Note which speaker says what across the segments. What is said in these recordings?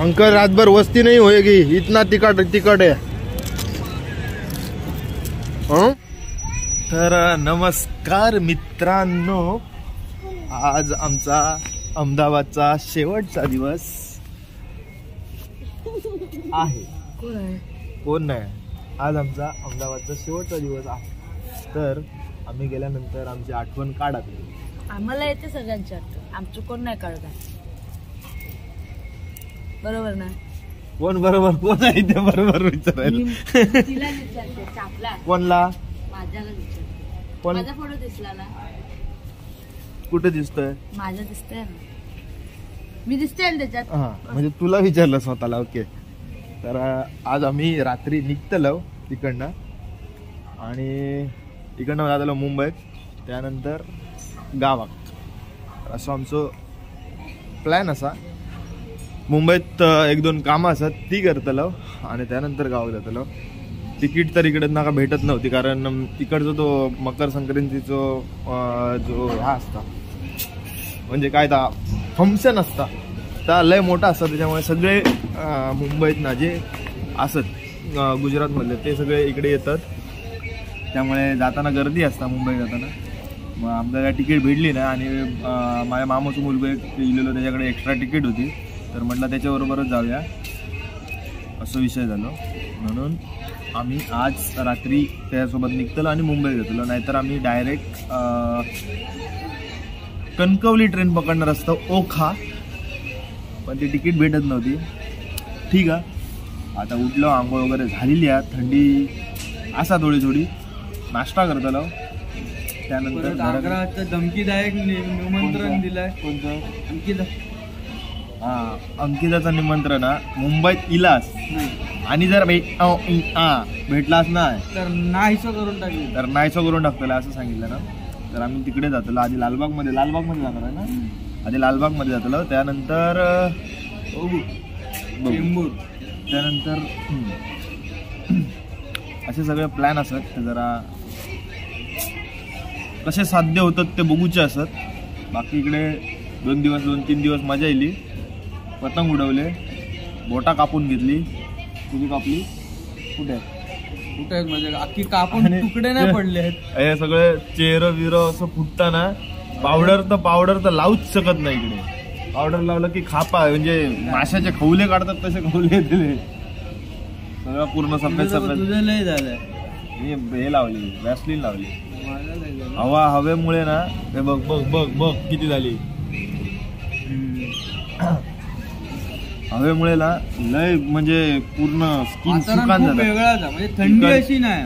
Speaker 1: Uncle रातभर वस्ती नहीं होएगी इतना तिकट तिकट है। हं? तर नमस्कार मित्रांनो आज आमचा अहमदाबादचा शेवटचा दिवस आहे. कोण नाही? आज आमचा अहमदाबादचा शेवटचा दिवस आहे. तर आम्ही गेल्यानंतर आमची आठवण काढत
Speaker 2: आम्हाला येते सगळ्यांची आठवण. आमचं कोण नाही कळत आहे. बरोबर ना?
Speaker 1: कोण बरोबर? कोण आहे ते बरोबर विचारायला?
Speaker 2: विचारते
Speaker 1: कोणला?
Speaker 2: माझ्याला विचारते.
Speaker 1: कोण?
Speaker 2: माझा फोटो दिसला ना?
Speaker 1: कुठे दिसतोय?
Speaker 2: माझा दिसतोय मी दिसते त्याच्यात?
Speaker 1: हा म्हणजे तुला विचारलं स्वतःला ओके. तर आज आम्ही रात्री निघतलो तिकडनं. आणि तिकडनं जातलो मुंबईत. त्यानंतर गावात. असं आमचं प्लॅन असा. मुंबईत एक दोन कामं असतात ती करतलो आणि त्यानंतर गावात जातलो तिकीट तर इकडे नाका भेटत नव्हती कारण तिकडचा तो मकर संक्रांतीचो जो हा असता. म्हणजे काय ता फंक्शन असता. त्या लय मोठा असता त्याच्यामुळे सगळे मुंबईत ना जे असत गुजरातमधले ते सगळे इकडे येतात. त्यामुळे जाताना गर्दी असता मुंबई जाताना. मग आमच्याला तिकीट भेटली ना आणि माझ्या मामाचं मुलगा एक लिहिलेलो त्याच्याकडे एक्स्ट्रा तिकीट होती. तर म्हटलं त्याच्याबरोबरच जाऊया. असं विषय झालो. म्हणून आम्ही आज रात्री त्याच्यासोबत निघतलो आणि मुंबईत घेतलो. नाहीतर आम्ही डायरेक्ट कणकवली ट्रेन पकडणार असतं ओखा. पण ती तिकीट भेटत नव्हती. ठीक आहे. आता उठलो आंघोळ वगैरे झालेली आहे. थंडी असा थोडी थोडी. नाश्ता करतलो त्यानंतर
Speaker 3: आग्रहाचं धमकीदायक निमंत्रण? दिलंय.
Speaker 1: कोणतं? हा अंकिताचं निमंत्रण हा. मुंबईत इलास.
Speaker 3: नाही.
Speaker 1: आणि जर भे- अ, इ, आ, भेटलाच नाही
Speaker 3: तर नाहीसं करून टाकली.
Speaker 1: तर नाहीसं करून टाकतलं असं सांगितलं ना. तर आम्ही तिकडे जातलो. आधी लालबागमध्ये लालबागमध्ये जाणार आहे ना? आधी लालबागमध्ये जातलो. त्यानंतर अ, बघू. बघू.
Speaker 3: चेंबूर.
Speaker 1: त्यानंतर हम्म. असे सगळे प्लॅन असत ते जरा कसे साध्य होतात ते बघूचे असत. बाकी इकडे दोन दिवस दोन तीन दिवस मजा येईल. पतंग उडवले बोटा कापून घेतली. तुझी कापली? कुठे?
Speaker 3: कुठे आहेत म्हणजे? अख्खी कापून तुकडे नाही पडले आहेत.
Speaker 1: हे सगळे चेहरं विरं असं फुटताना पावडर तर पावडर तर लावूच शकत नाही इकडे. पावडर लावलं की खापा म्हणजे माशाचे खवले काढतात तसे खवले दिले सगळं पूर्ण सफेद सफेद.
Speaker 3: तुझं लय झालंय.
Speaker 1: मी हे लावली वॅसलीन लावली. हवा हवेमुळे ना हे बघ बघ बघ बघ किती झाली. हवेमुळे ना लय म्हणजे पूर्ण स्किन सुकान झालं.
Speaker 3: म्हणजे थंडी अशी नाही.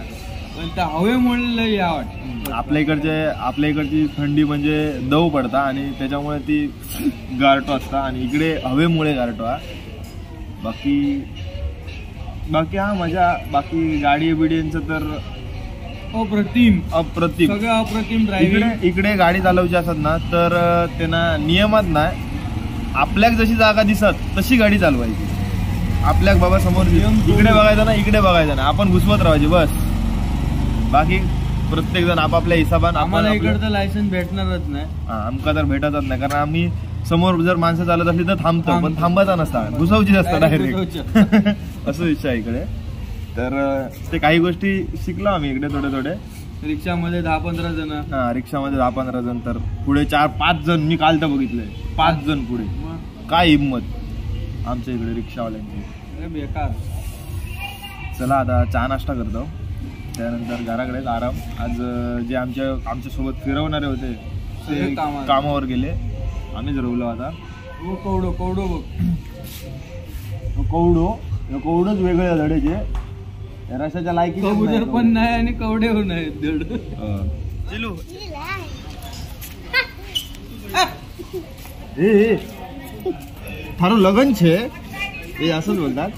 Speaker 3: पण त्या हवेमुळे लय या वाटत.
Speaker 1: आपल्या इकडचे आपल्या इकडची थंडी म्हणजे दव पडता आणि त्याच्यामुळे ती गारटो असता आणि इकडे हवेमुळे गारटो हा. बाकी बाकी हा मजा. बाकी गाडी बिडींचं तर
Speaker 3: अप्रतिम.
Speaker 1: अप्रतिम.
Speaker 3: सगळं अप्रतिम
Speaker 1: इकडे इकडे गाडी चालवची असत ना तर त्यांना नियमात नाही. आपल्याक जशी जागा दिसत तशी गाडी चालवायची. आपल्याक बाबा समोर इकडे. बघायचं ना इकडे बघायचं ना. आपण घुसवत राहायचे बस. बाकी प्रत्येक जण आपापल्या हिसाबान
Speaker 3: आम्हाला इकडचं लायसन्स भेटणारच नाही.
Speaker 1: आमका तर भेटतच नाही. कारण आम्ही समोर जर माणसं चालत असली तर थांबतो पण
Speaker 3: थांबतो.
Speaker 1: थांबायचा नसता. घुसवची असतं
Speaker 3: Direct.
Speaker 1: डायरेक्ट असं विषय इकडे. तर ते काही गोष्टी शिकलो आम्ही इकडे थोडे थोडे.
Speaker 3: रिक्षामध्ये दहा पंधरा जण.
Speaker 1: हा रिक्षामध्ये दहा पंधरा जण. तर पुढे चार पाच जण मी काल तर बघितलंय. पाच जण पुढे. काय हिंमत? आमच्या इकडे रिक्षावाल्यांची.
Speaker 3: लय बेकार
Speaker 1: चला आता चहा नाश्ता करतो त्यानंतर घराकडे आराम. आज जे आमच्या आमच्यासोबत फिरवणारे होते ते
Speaker 3: कामावर.
Speaker 1: कामावर गेले. आम्हीच रवलो आता.
Speaker 3: हो कवडो कवडो बघ.
Speaker 1: तो कवडो हे कवडोच वेगळे आहे धडेचे. या रशाच्या लायकी
Speaker 3: पण नाही आणि कवडे पण नाही दड
Speaker 1: चिलू ए ए, थारो लगन छे हे असंच बोलतात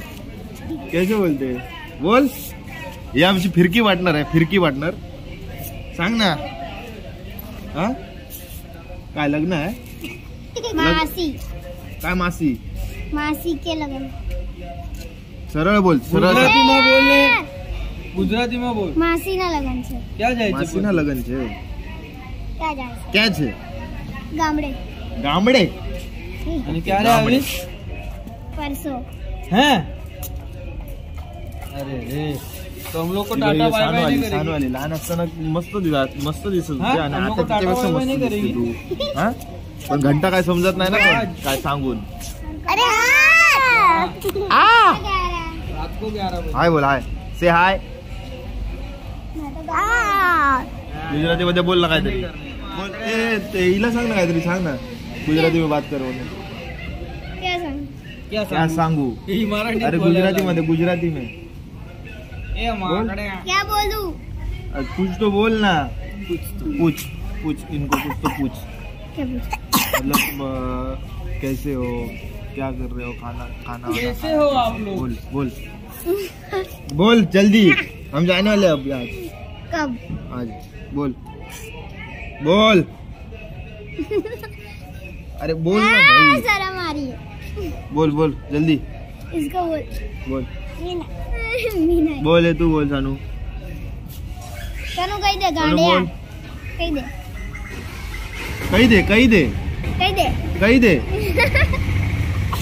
Speaker 1: कैसे बोलते बोल ही आमची फिरकी वाटणार आहे फिरकी वाटणार सांग ना हा काय लग्न आहे
Speaker 4: मासी
Speaker 1: काय मासी
Speaker 4: मासी के लगन
Speaker 1: सरळ बोल सरळ
Speaker 3: गुजराती માં બોલે ગુજરાતી માં બોલ
Speaker 4: માસી ના લગન છે
Speaker 3: ક્યાં જાય છે
Speaker 1: માસી ના લગન છે
Speaker 4: ક્યાં જાય છે
Speaker 1: ક્યાં છે
Speaker 4: ગામડે
Speaker 1: ગામડે
Speaker 3: અને ક્યારે
Speaker 1: ગામડે.
Speaker 3: આવીશ
Speaker 4: परसों
Speaker 3: हैं अरे रे तो हम लोग को टाटा बाय बाय नहीं
Speaker 1: सानू
Speaker 3: करेगी
Speaker 1: आली लहान असताना मस्त दिसत मस्त दिसत
Speaker 3: हा?
Speaker 1: होती आणि
Speaker 3: हम लोग
Speaker 1: आता
Speaker 3: को टाटा
Speaker 1: तिच्यापेक्षा
Speaker 3: बाय बाय
Speaker 1: मस्त
Speaker 3: नाही
Speaker 1: दिसते
Speaker 3: करेगी?
Speaker 1: तू हा पण घंटा काय समजत नाही ना पण, काय सांगून
Speaker 4: अरे हाँ
Speaker 1: आ
Speaker 3: रात को ग्यारह बजे
Speaker 1: हाय बोल हाय से हाय
Speaker 4: हाँ
Speaker 1: गुजराती मध्ये बोल ना काहीतरी बोल ए ते हिला सांग ना काहीतरी सांग ना गुजराती में बात करो
Speaker 4: क्या संग?
Speaker 3: क्या
Speaker 1: क्या
Speaker 3: सांगू?
Speaker 1: सांगू
Speaker 3: मराठी
Speaker 1: अरे गुजराती मध्ये गुजराती में।
Speaker 4: क्या बोलूँ?
Speaker 1: कुछ तो बोल ना। पूछ पूछ इनको कुछ तो पूछ। मतलब कैसे हो? क्या कर रहे हो? खाना खाना
Speaker 3: कैसे हो आप लोग?
Speaker 1: बोल बोल। बोल जल्दी। हम जाने वाले अब आज
Speaker 4: कब?
Speaker 1: आज। बोल। बोल। अरे बोल ना भाई.
Speaker 4: रही है
Speaker 1: बोल बोल जल्दी.
Speaker 4: इसको बोल.
Speaker 1: बोल.
Speaker 4: मीना मीना
Speaker 1: बोल है तू बोल सानू.
Speaker 4: तनु कही दे
Speaker 1: सानू
Speaker 4: गांडिया
Speaker 1: बोल.
Speaker 4: कही दे.
Speaker 1: कही दे कही दे.
Speaker 4: कही दे.
Speaker 1: कही दे.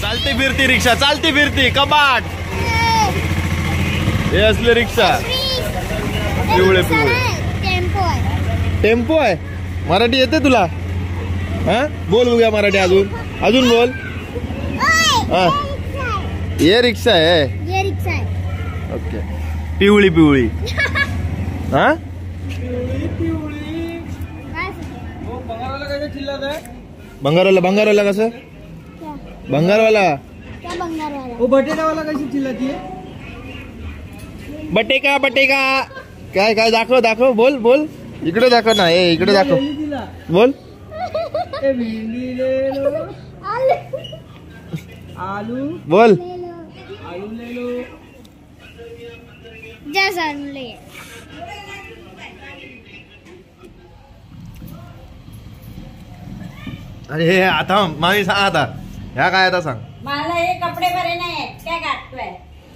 Speaker 1: चालती फिरती रिक्षा चालती फिरती कबाट हे असले रिक्षा. पिवळे, पिवळे.
Speaker 4: टेम्पो आहे.
Speaker 1: टेम्पो आहे. मराठी येते तुला? हा? बोल बघूया मराठी अजून. अजून बोल. हाँ।
Speaker 4: ये रिक्षा आहे.
Speaker 1: ओके. पिवळी पिवळी. हा.
Speaker 3: वो बंगाराला कैसे? चिल्लाता
Speaker 1: बंगारवाला बंगारवाला कसं
Speaker 4: क्या?
Speaker 1: बंगारवाला
Speaker 4: क्या बंगार वाला
Speaker 3: वो बटेटा वाला कैसे चिल्लाती? है
Speaker 1: बटेका बटेका. काय काय दाखव दाखव. बोल बोल. इकडे दाखव ना ए इकडे दाखव. बोल.
Speaker 3: ए भिंडी ले लो
Speaker 4: आलू.
Speaker 1: बोल.
Speaker 3: आलू ले लो
Speaker 4: जा सानू ले
Speaker 1: अरे हे आता मामी सांग आता. ह्या काय आता सांग.
Speaker 2: मला हे कपडे बरे नाही काय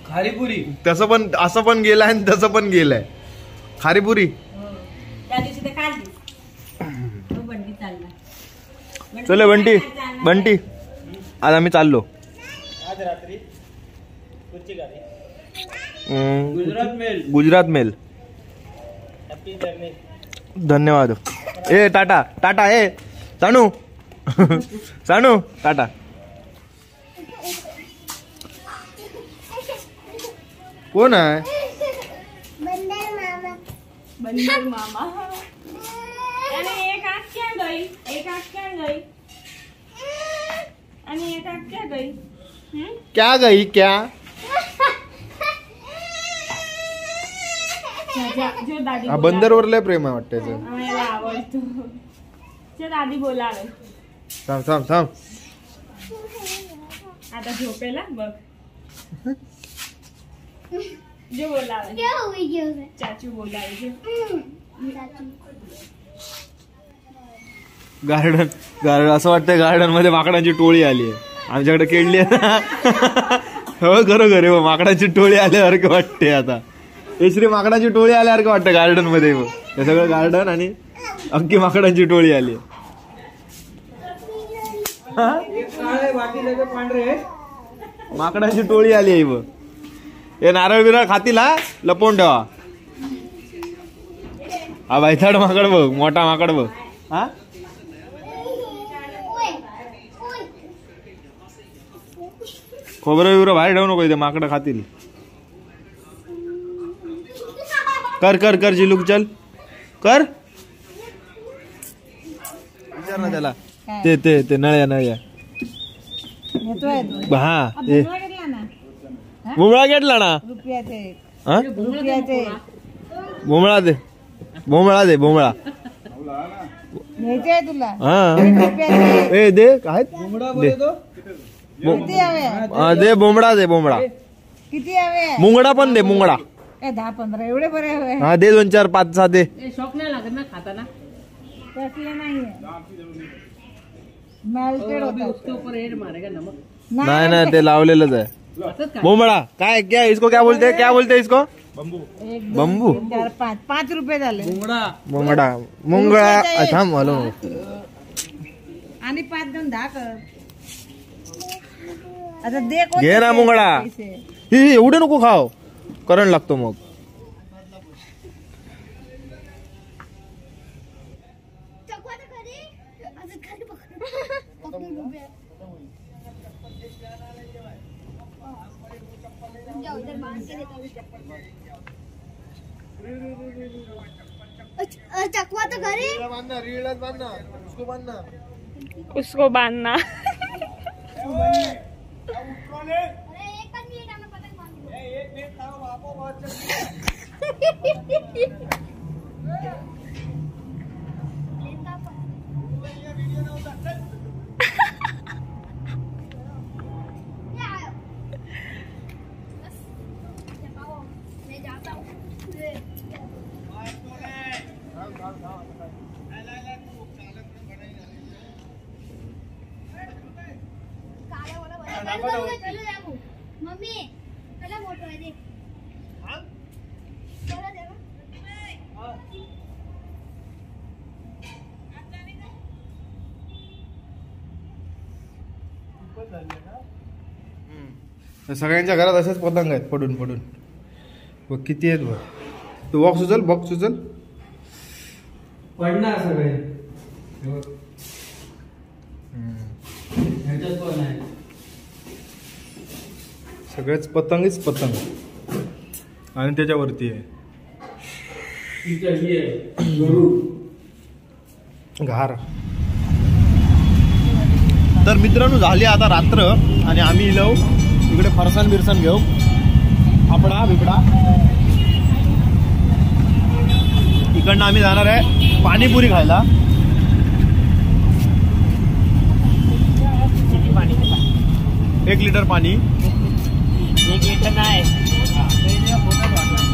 Speaker 3: खारीपुरी.
Speaker 1: तसं पण असं पण गेलंय आणि तसं पण गेलंय. खारीपुरी
Speaker 2: त्या दिवशी ते काल तो बंडी चालला
Speaker 1: चले बंटी. बंटी. आज आम्ही चाललो.
Speaker 3: आज रात्री कुठची गाडी.
Speaker 1: हम्म,
Speaker 3: गुजरात मेल.
Speaker 1: धन्यवाद. ए टाटा. टाटा ए. सानू. सानू टाटा. कोण आहे?
Speaker 4: बंदर मामा.
Speaker 2: बंदर मामा. आणि एक आख्या गई? हम्म?
Speaker 1: क्या गई क्या?
Speaker 2: जो- जो दादी
Speaker 1: हा
Speaker 2: बोलावे.
Speaker 1: बंदरवर लय प्रेम आहे वाटतं त्याचं.
Speaker 2: आम्हाला आवडतो. जो दादी बोलावे
Speaker 1: थांब थांब थांब.
Speaker 2: आता झोपेला? बघ. जो बोलावे
Speaker 4: क्या क्या
Speaker 2: चाचू बोलावे जो
Speaker 1: गार्डन गार्डन असं वाटतंय गार्डनमध्ये माकडांची टोळी आली आहे आमच्याकडे केळली आहे ना? हो खरोखर आहे हो, माकडांची टोळी आल्यासारखं वाटते आता. हे माकडांची टोळी आल्यासारखं वाटतं गार्डनमध्ये हे सगळं गार्डन आणि अख्खी माकडांची टोळी आली. आहे. माकडांची टोळी आली आहे बघ. हे नारळ बिरळ खातील हा? लपवून ठेवा. हा बायथाड माकड बघ मोठा माकड बघ. हा? खोबरं बिबरं बाहेर ठेवू नको इथे माकडं खातील. कर कर कर जिलूक चल. कर. विचार ना त्याला. ते ते ते नळ्या नळ्या. हा ते भुमळा घेतला ना. हा? भुमळा दे. भोमळा दे. भोमळा हा. ए दे. काय? दे.
Speaker 3: तो
Speaker 1: हा, दे बोंबडा दे बोंबडा.
Speaker 5: किती हवे
Speaker 1: मुंगडा पण दे मुंगडा.
Speaker 5: ए दहा पंधरा एवढे बरे हवे
Speaker 1: हा दे दोन चार पाच सहा दे.
Speaker 2: शॉक नाही लागत ना खाताना.
Speaker 5: त्यातले नाहीये. मेल्टेड होतात.
Speaker 2: उसके ऊपर रेड मारेगा नमक
Speaker 1: नाही नाही ते लावलेलंच आहे. बोंबडा काय क्या इसको क्या बोलते क्या बोलते इसको?
Speaker 5: एक
Speaker 1: बंबू.
Speaker 5: चार पाच. पाच रुपये झाले.
Speaker 1: मुंगडा. मुंगळा थांब हॅलो
Speaker 5: आणि पाच दोन दहा कर आता दे कोण
Speaker 1: घे ना मुंगळा. हे एवढे नको खाव करंट लागतो मग
Speaker 4: चकवा तर खरी अजून खाली पकड पकड उभे. जाऊ दे, बांध के देता. अच- अ, चकवा तर खरी
Speaker 2: उसको बांधना
Speaker 4: अरे एक पण मिनिट आम्ही पतंग बांधू. लेता पण. ये आयो. बस. चपाओ. मैं जाता हूँ. ये. काळ्या वाला बरं. चलो, चलो, चलो, जाऊ. मम्मी चला मोठं आहे ते चला दे ना.
Speaker 1: सगळ्यांच्या घरात असेच पतंग आहेत. पडून पडून. बघ किती आहेत बघ. तू बॉक्स उचल बॉक्स उचल
Speaker 3: पडणार सगळे. हे
Speaker 1: सगळेच पतंगच पतंग. आणि त्याच्यावरती आहे. घार. तर मित्रांनो झाली आता रात्र आणि आम्ही इलो. इकडे फरसान बिरसान घेऊ. आपडा बिपडा. इकडनं आम्ही जाणार आहे पाणीपुरी खायला. एक लिटर पाणी.
Speaker 3: एक लिटर नाही.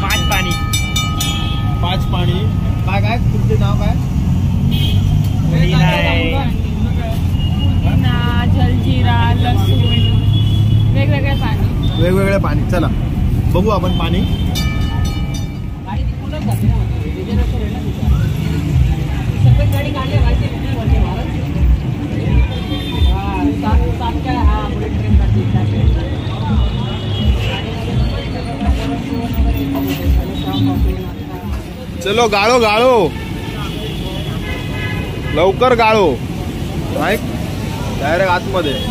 Speaker 3: पाच पाणी.
Speaker 1: पाच पाणी. काय काय? तुमचे नाव काय?
Speaker 2: जलजिरा लसूण. वेगवेगळे पाणी.
Speaker 1: वेगवेगळे पाणी. चला बघू आपण पाणी. चलो गाळो गाळो. लवकर गाळो. डायरेक्ट आतमध्ये.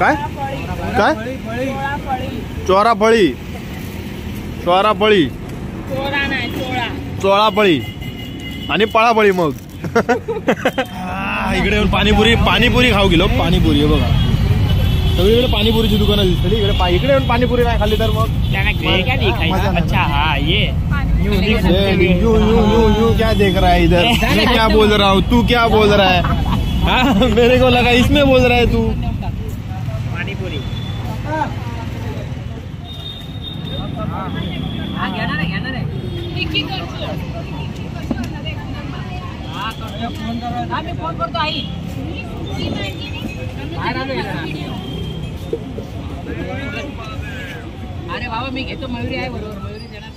Speaker 1: काय? काय?
Speaker 3: फळी फळी
Speaker 2: चोळा फळी
Speaker 1: चोराफळी. चोराफळी.
Speaker 2: चोळा
Speaker 1: आणि पळाफळी मग. इकडे येऊन पाणीपुरी पाणीपुरी खाऊ गेलो. पाणीपुरी हे बघा. सगळीकडे पाणीपुरीची दुकानं दिसतली. इकडे इकडे येऊन पाणीपुरी नाही खाल्ली तर मग?
Speaker 3: अच्छा हाँ ये
Speaker 1: ये, यू यू यू यू क्या देख रहा है इधर? मैं क्या बोल रहा हूँ? तू क्या बोल रहा है? हाँ, मेरे को लगा इसमें बोल रहा है तू।
Speaker 3: फोन करतो आई. अरे बाबा मी घेतो मयुरी आहे बरोबर मयुरी देणार.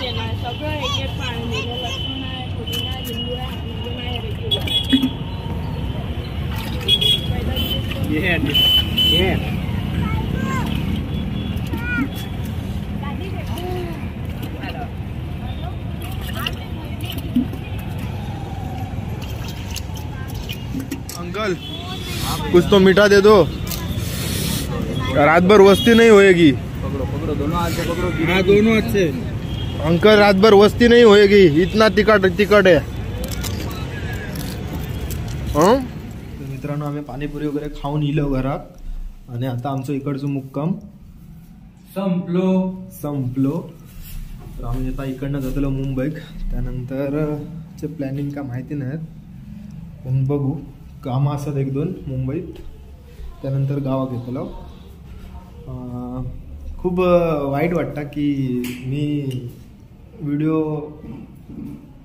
Speaker 2: देणार सगळं एक पाणी लसूण आहे पुदिना लिंबू आहे रेग्युलर पहिला दिवस
Speaker 3: ये ये
Speaker 1: अंकल कुछ तो मीठा दे दो। रात भर वस्ती नहीं होएगी।
Speaker 3: हाँ दोनों अच्छे।
Speaker 1: अंकल रात भर वस्ती नहीं होएगी। इतना तिखट तिखट है। हं? तर मित्रांनो आम्ही पाणीपुरी वगैरे खाऊन इलो घरात. आणि आता आमचं इकडचं मुक्काम
Speaker 3: संपलो.
Speaker 1: संपलो. तर आम्ही आता इकडनं जातलो मुंबईत. त्यानंतर चे प्लॅनिंग का माहिती नाहीत. पण बघू. कामं असतात एक दोन मुंबईत. त्यानंतर गावात येतलो खूप वाईट वाटतं की मी व्हिडिओ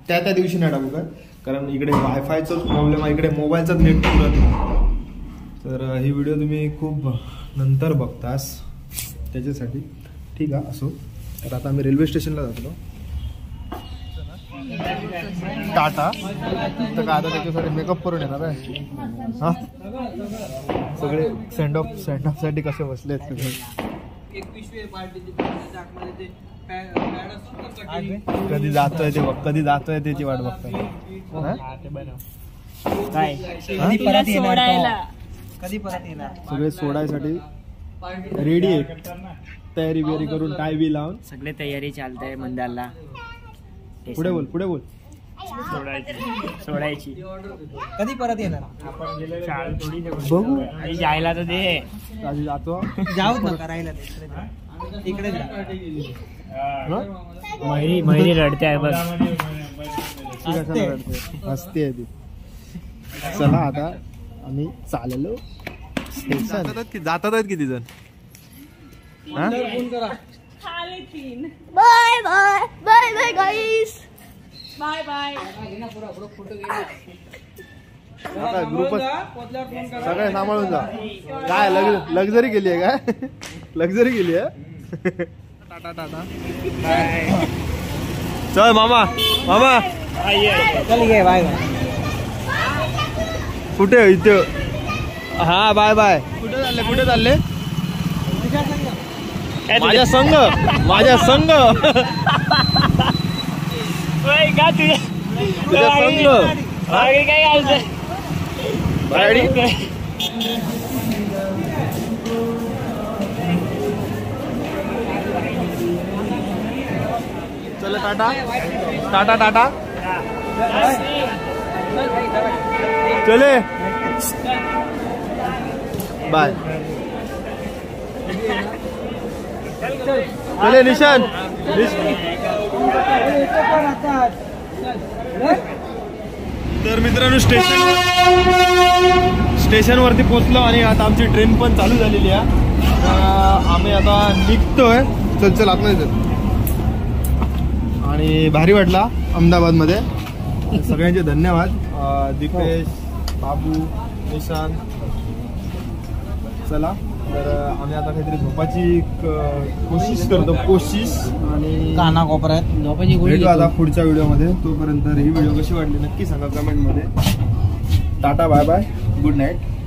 Speaker 1: त्या त्या दिवशी नाही टाकू काय कारण इकडे वायफायचाच प्रॉब्लेम आहे इकडे मोबाईलचाच नेट पुरत नाही. तर ही व्हिडिओ तुम्ही खूप नंतर बघतास. त्याच्यासाठी ठीक आहे असो. तर आता आम्ही रेल्वे स्टेशनला जातो. टाटा. तर का आता त्याच्यासाठी मेकअप करून येणार आहे. हा? सगळे सेंड ऑफ सेंड ऑफसाठी कसे बसले आहेत सगळे कधी जातोय ते बघ कधी जातोय त्याची वाट बघताय?
Speaker 2: तिला सोडायला.
Speaker 6: कधी परत येणार?
Speaker 1: सगळे सोडायसाठी रेडी आहेत. तयारी बियारी करून टाय बी लावून.
Speaker 6: सगळे तयारी चालते मंदारला
Speaker 1: पुढे बोल पुढे बोल.
Speaker 6: सोडायची कधी परत येणार?
Speaker 1: बघू.
Speaker 6: आणि जायला तर दे.
Speaker 1: आधी जातो.
Speaker 6: जाऊ नका राहिला तिकडे? मयुरी मयुरी रडते आहे बघ
Speaker 1: रडते? हसते आहे ती. चला आता आम्ही चाललो. स्टेशन जातात आहेत किती जण हा?
Speaker 2: खाली तीन
Speaker 4: bye bye bye bye guys
Speaker 2: bye bye
Speaker 1: आता ग्रुपच सगळे सांभाळून जा काय लक्झरी केली आहे काय लक्झरी केली आहे टाटा टाटा. चल मामा. मामा.
Speaker 6: चल बाय बाय
Speaker 1: कुठे इथे. हा बाय बाय कुठे चालले कुठे चालले? माझ्या संघ माझ्या संघ.
Speaker 6: का तुझ्या
Speaker 1: तुझ्या संघ.
Speaker 6: काय घालतंय
Speaker 1: गाडी चल टाटा. टाटा टाटा. चले. बाय. चले निशान. तर मित्रांनो स्टेशन स्टेशनवरती पोचलो आणि आता आमची ट्रेन पण चालू झालेली आहे. आम्ही आता निघतोय. चल चल आत चल. आणि भारी वाटला अहमदाबादमध्ये. सगळ्यांचे धन्यवाद. दीपेश बाबू निशांत चला. तर आम्ही आता काहीतरी झोपाची कोशिश करतो कोशिश. आणि
Speaker 6: काना कोपऱ्यात. झोपाची
Speaker 1: भेटू आता पुढच्या व्हिडिओमध्ये. तोपर्यंत ही व्हिडिओ कशी वाटली नक्की सांगा कमेंटमध्ये. Tata bye bye. Good night